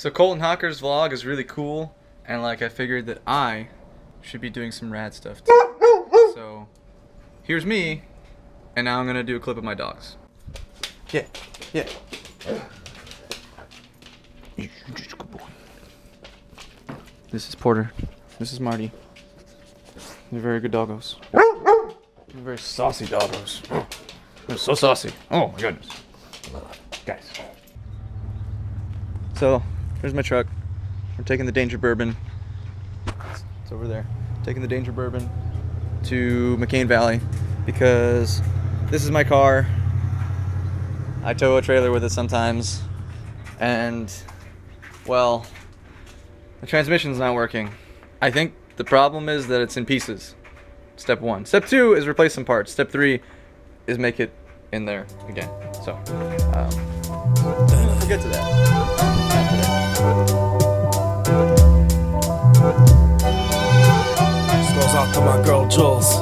So Colton Haaker's vlog is really cool, and like I figured that I should be doing some rad stuff too. So here's me, and now I'm gonna do a clip of my dogs. Yeah, yeah. This is Porter. This is Marty. They're very good doggos. They're very saucy doggos. They're so saucy. Oh my goodness. Guys. So, here's my truck. We're taking the Danger Bourbon. It's over there. Taking the Danger Bourbon to McCain Valley because this is my car. I tow a trailer with it sometimes. And, well, the transmission's not working. I think the problem is that it's in pieces. Step one. Step two is replace some parts. Step three is make it in there again. So, um, we'll get to that. This goes out to my girl Jules.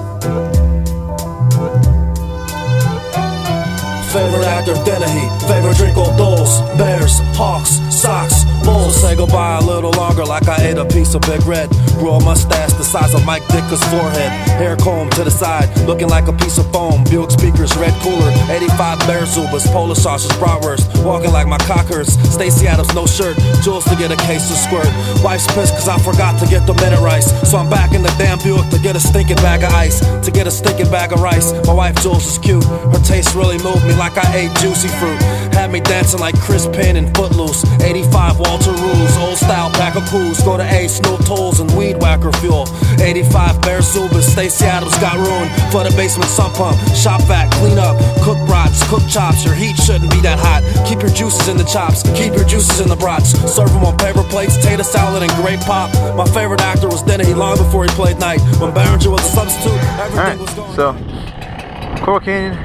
Favorite actor, Dennehy. Favorite drink, old dolls. Bears, hawks, socks, So say goodbye a little longer like I ate a piece of Big Red. Grew a mustache the size of Mike Ditka's forehead. Hair comb to the side, looking like a piece of foam. Buick speakers, red cooler. 85 Bear Zubas, Polish sausage, bratwurst. Walking like my cockers. Stacey Adams, no shirt. Jules to get a case of squirt. Wife's pissed cause I forgot to get the minute rice. So I'm back in the damn Buick to get a stinking bag of ice. To get a stinking bag of rice. My wife Jules is cute. Her taste really moved me like I ate juicy fruit. Had me dancing like Chris Penn and Footloose. 85 Walter Rules, old style pack of coos. Go to A, Snow Tolls and Weed Whacker Fuel. 85 Bear Zubas, Stacey Adams got ruined. For the basement sump pump, shop vac, clean up, cook brats, cook chops. Your heat shouldn't be that hot. Keep your juices in the chops, keep your juices in the brats. Serve them on paper plates, tater salad, and grape pop. My favorite actor was Dennehy long before he played night. When Behringer was a substitute, everything Alright, was going. so Coral Canyon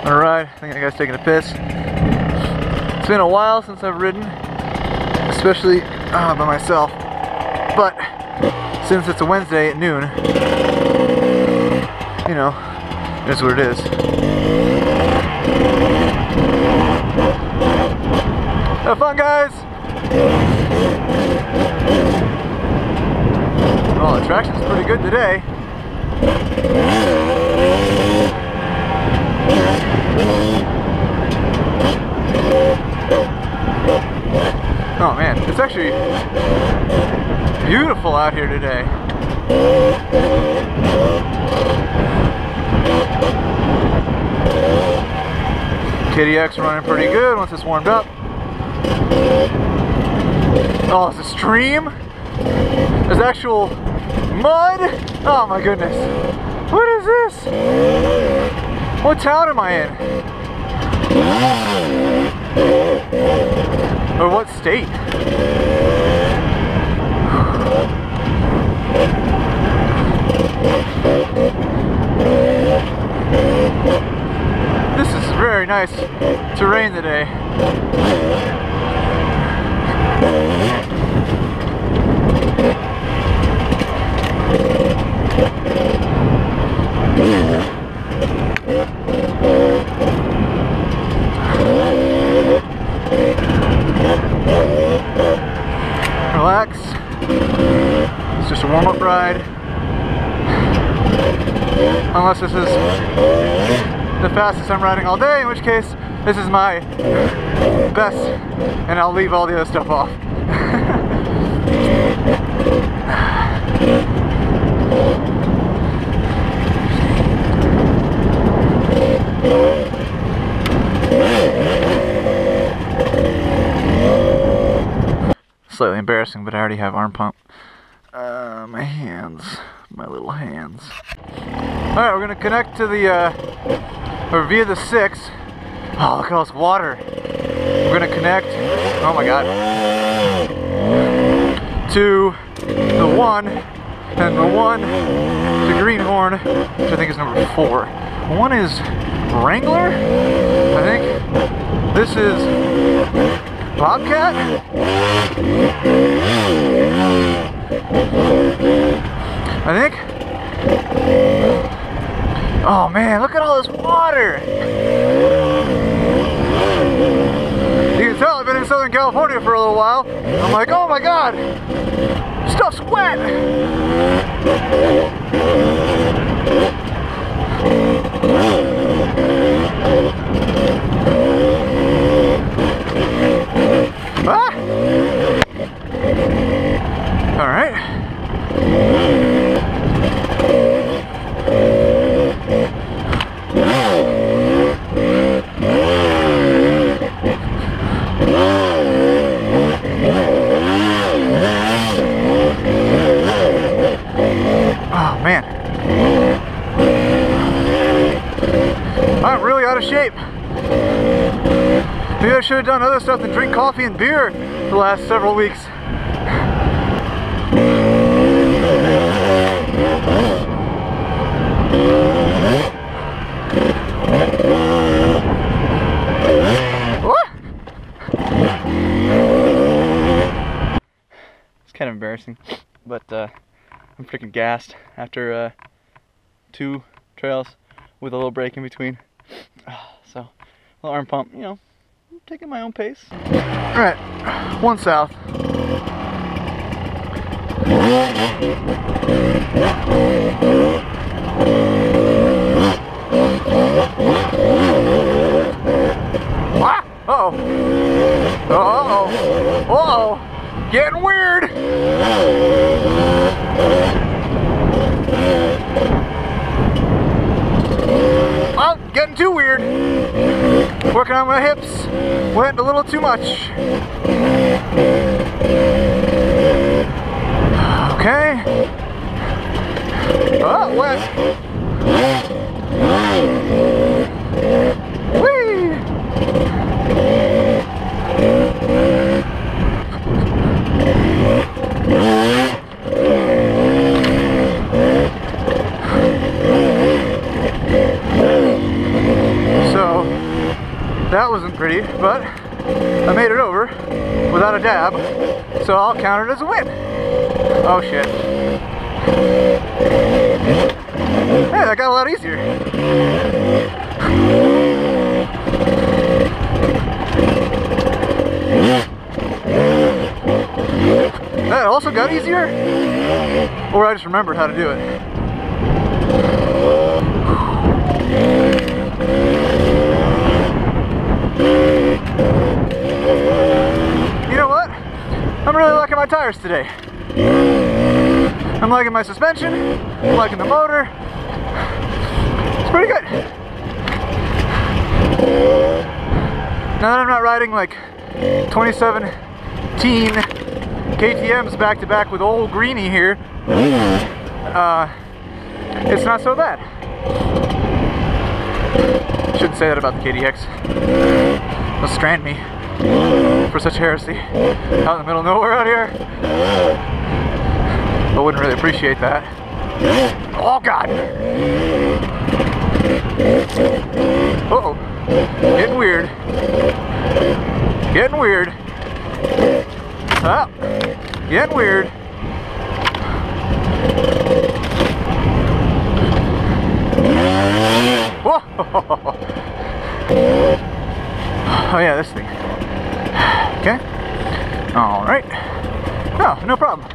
on a ride. I think that guy's taking a piss. It's been a while since I've ridden, especially uh, by myself. But since it's a Wednesday at noon, you know, that's what it is. Have fun, guys! Well, the traction's pretty good today. Oh man, it's actually beautiful out here today. KDX running pretty good once it's warmed up. Oh, it's a stream? There's actual mud? Oh my goodness. What is this? What town am I in? Or what state? This is very nice terrain today. Relax. It's just a warm-up ride. Unless this is the fastest I'm riding all day, in which case this is my best and I'll leave all the other stuff off. Slightly embarrassing, but I already have arm pump. Uh, my hands, my little hands. All right, we're gonna connect to the, uh, or via the six. Oh, look at all this water. We're gonna connect, oh my God, to the one, and the one to Greenhorn, which I think is number four. One is Wrangler, I think. This is Bobcat? I think. Oh man, look at all this water! You can tell I've been in Southern California for a little while. I'm like, oh my god, stuff's wet. Ah! All right. Oh man. I'm really out of shape. Maybe I should than drink coffee and beer the last several weeks. It's kind of embarrassing, but uh, I'm freaking gassed after uh, two trails with a little break in between. So, little arm pump, you know, taking my own pace. All right, one south. Ah! Uh-oh. Uh-oh. Uh-oh. Getting weird. Oh, getting too weird. Working on my hips. Went a little too much. Okay. Oh, wet. Whee! So, that wasn't pretty, but I made it over without a dab, so I'll count it as a win. Oh shit. Hey, that got a lot easier. That also got easier? Or I just remembered how to do it. You know what? I'm really liking my tires today. I'm liking my suspension. I'm liking the motor. It's pretty good. Now that I'm not riding like 2017 KTM's back to back with old Greeny here, uh, it's not so bad. Shouldn't say that about the KDX. They'll strand me for such heresy out in the middle of nowhere out here. I wouldn't really appreciate that. Oh God! Uh oh, getting weird. Getting weird. Ah, getting weird. Whoa! Oh yeah, this thing. Okay. All right. No, no problem.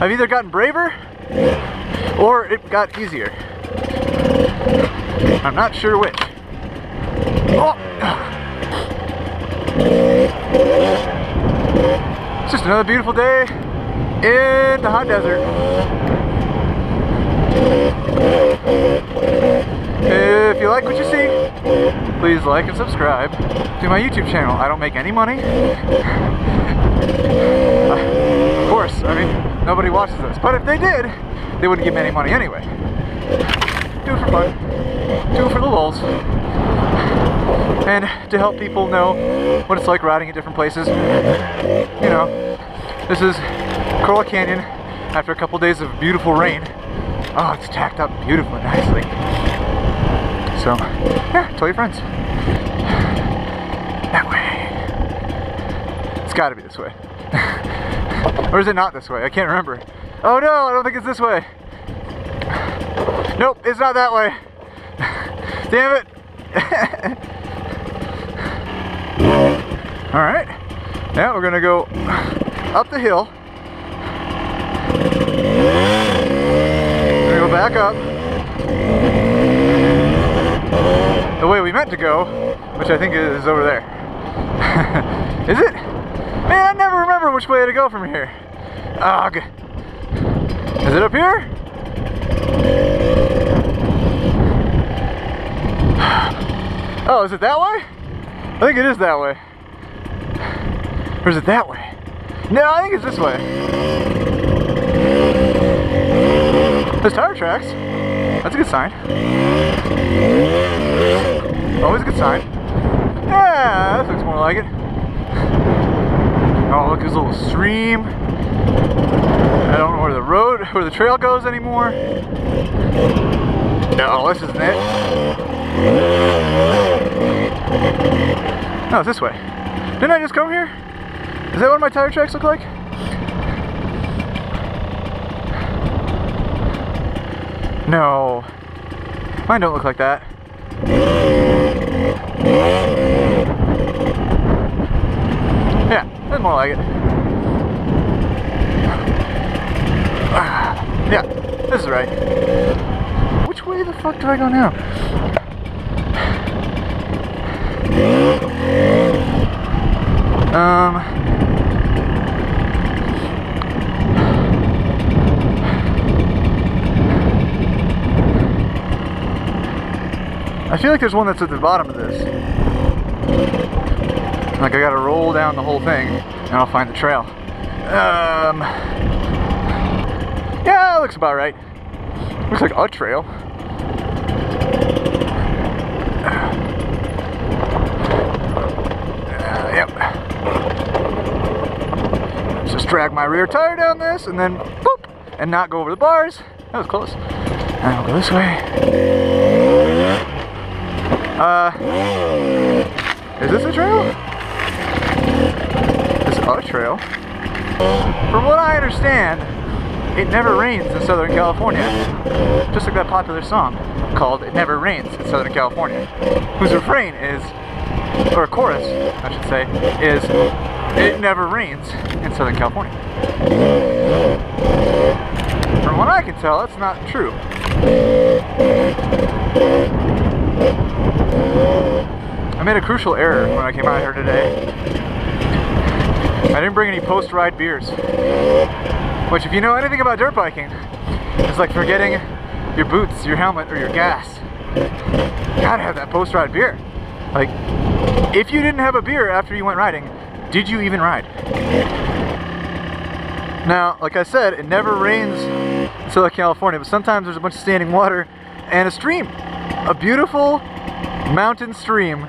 I've either gotten braver or it got easier. I'm not sure which. Oh. It's just another beautiful day in the hot desert. If you like what you see, please like and subscribe to my YouTube channel. I don't make any money. of course, I mean, nobody watches this. But if they did, they wouldn't give me any money anyway. Do it for fun. Do it for the lulz. And to help people know what it's like riding at different places. You know, this is Coral Canyon after a couple days of beautiful rain. Oh, it's tacked up beautifully, nicely. So, yeah, tell your friends. That way. It's gotta be this way. or is it not this way? I can't remember. Oh no, I don't think it's this way. Nope, it's not that way. Damn it. All right. Now we're gonna go up the hill. We're gonna go back up. The way we meant to go, which I think is over there. is it? Man, I never remember which way to go from here. Ugh. Is it up here? Oh, is it that way? I think it is that way. Or is it that way? No, I think it's this way. There's tire tracks. That's a good sign. Sign. Yeah, that looks more like it. Oh, look, there's a little stream. I don't know where the road, where the trail goes anymore. No, this isn't it. No, it's this way. Didn't I just come here? Is that what my tire tracks look like? No. Mine don't look like that. Yeah, that's more like it. Yeah, this is right. Which way the fuck do I go now? Um. I feel like there's one that's at the bottom of this. Like I gotta roll down the whole thing and I'll find the trail. Um. Yeah, looks about right. Looks like a trail. Uh, yep. Just drag my rear tire down this and then boop, and not go over the bars. That was close. And I'll go this way. Uh, is this a trail? Trail? From what I understand, it never rains in Southern California. Just like that popular song called It Never Rains in Southern California, whose refrain is, or chorus, I should say, is It Never Rains in Southern California. From what I can tell, that's not true. I made a crucial error when I came out here today. I didn't bring any post-ride beers. Which, if you know anything about dirt biking, it's like forgetting your boots, your helmet, or your gas. You gotta have that post-ride beer. Like, if you didn't have a beer after you went riding, did you even ride? Now, like I said, it never rains in Southern California, but sometimes there's a bunch of standing water and a stream. A beautiful mountain stream.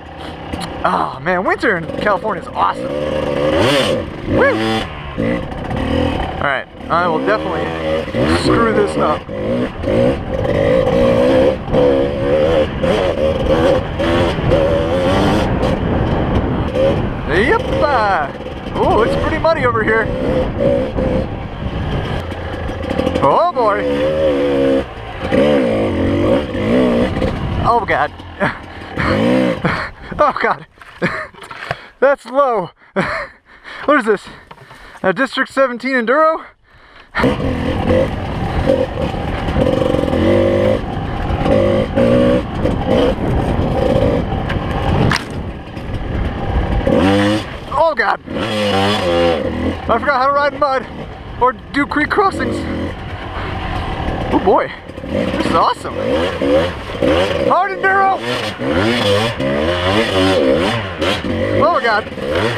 Oh man, winter in California is awesome. Woo! Alright, I will definitely screw this up. Yep! Oh, it's pretty muddy over here. Oh boy! Oh god. oh god. That's low. what is this? A District 17 Enduro? Oh god! I forgot how to ride mud or do creek crossings. Oh boy, this is awesome. Hard enduro! Oh my god.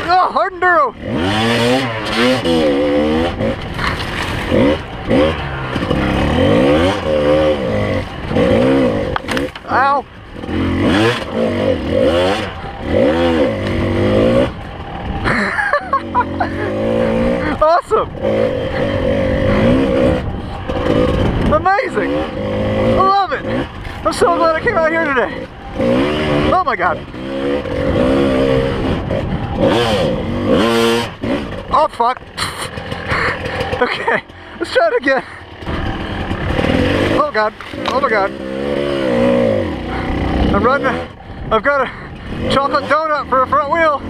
Oh, hard enduro! Ow! awesome! Amazing! I love it! I'm so glad I came out here today. Oh my God. Oh fuck. okay, let's try it again. Oh God, oh my God. I'm running, I've got a chocolate donut for a front wheel.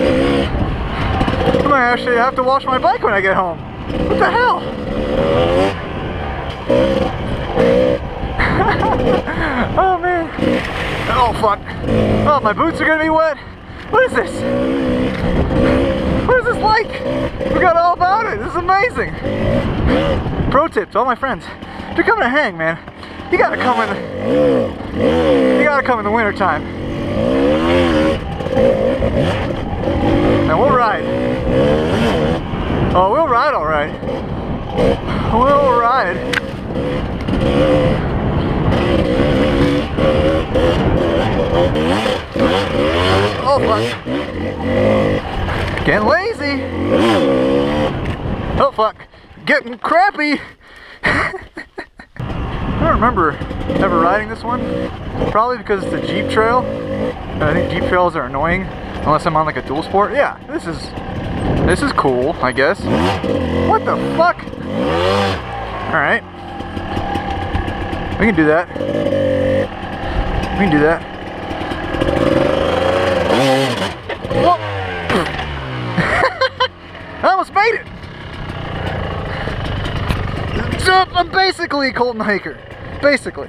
Yeah have to wash my bike when I get home. What the hell? oh man. Oh fuck. Oh, my boots are gonna be wet. What is this? What is this like? We got all about it. This is amazing. Pro tip to all my friends. If you're coming to hang, man, you gotta come in the, you gotta come in the winter time. And we'll ride. Oh, we'll ride all right. We'll ride. Oh, fuck. Getting lazy. Oh, fuck. Getting crappy. I don't remember ever riding this one. Probably because it's a Jeep trail. I think Jeep trails are annoying unless I'm on like a dual sport. Yeah, this is this is cool, I guess. What the fuck? Alright. We can do that. We can do that. Whoa. I almost made it! So I'm basically Colton Haaker. Basically.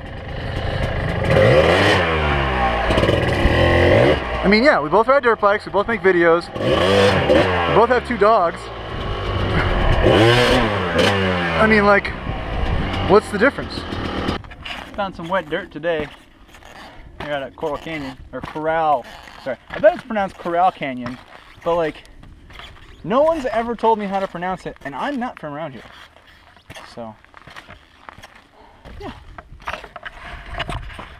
I mean, yeah, we both ride dirt bikes, we both make videos, we both have two dogs. I mean, like, what's the difference? Found some wet dirt today here at Coral Canyon, or Corral, sorry. I bet it's pronounced Corral Canyon, but like, no one's ever told me how to pronounce it, and I'm not from around here. So, yeah.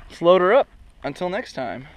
Let's load her up. Until next time.